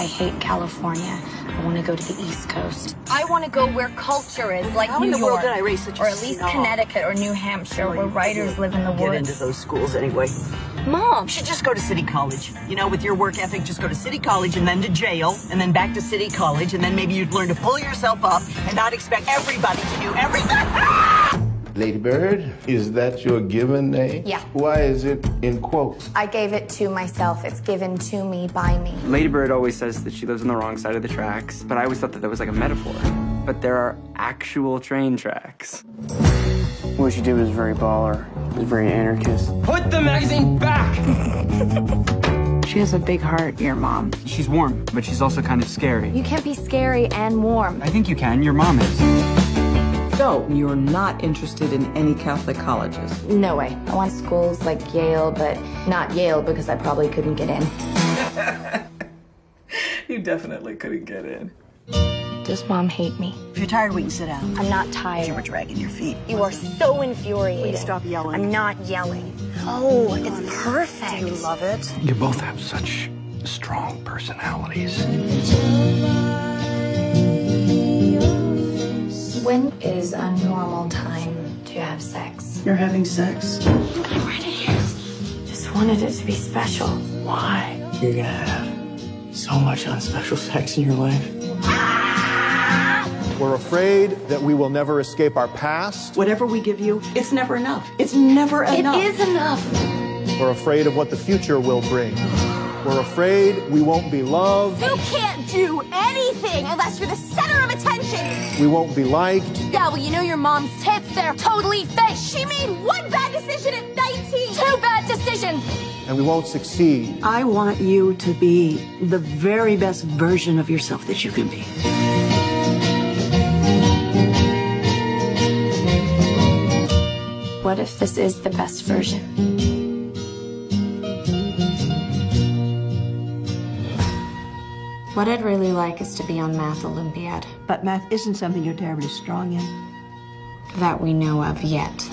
I hate California. I want to go to the East Coast. I want to go where culture is, like How New in the York, world did I raise such or at least snob? Connecticut or New Hampshire, where writers live in the woods. Get into woods. those schools anyway. Mom, You should just go to city college. You know, with your work ethic, just go to city college and then to jail and then back to city college and then maybe you'd learn to pull yourself up and not expect everybody to do everything. Lady Bird, is that your given name? Yeah. Why is it in quotes? I gave it to myself. It's given to me by me. Lady Bird always says that she lives on the wrong side of the tracks, but I always thought that that was like a metaphor. But there are actual train tracks. What she did was very baller. It was very anarchist. Put the magazine back! She has a big heart, your mom. She's warm, but she's also kind of scary. You can't be scary and warm. I think you can. Your mom is. So, you're not interested in any Catholic colleges? No way. I want schools like Yale, but not Yale because I probably couldn't get in. You definitely couldn't get in. Does mom hate me? If you're tired, we can sit down. I'm not tired. You were dragging your feet. You are so infuriating. Please stop yelling. I'm not yelling. Oh, it's perfect. Do you love it? You both have such strong personalities. When is a normal time to have sex? You're having sex? I'm ready. Just wanted it to be special. Why? You're gonna have so much unspecial sex in your life. We're afraid that we will never escape our past. Whatever we give you, it's never enough. It's never enough. It is enough. We're afraid of what the future will bring. We're afraid we won't be loved. you can't do anything unless you're the center of attention. We won't be liked. Yeah, well, you know your mom's tits, they're totally fake. She made one bad decision at 19. Two bad decisions. And we won't succeed. I want you to be the very best version of yourself that you can be. What if this is the best version? What I'd really like is to be on Math Olympiad But math isn't something you're terribly strong in. that we know of yet.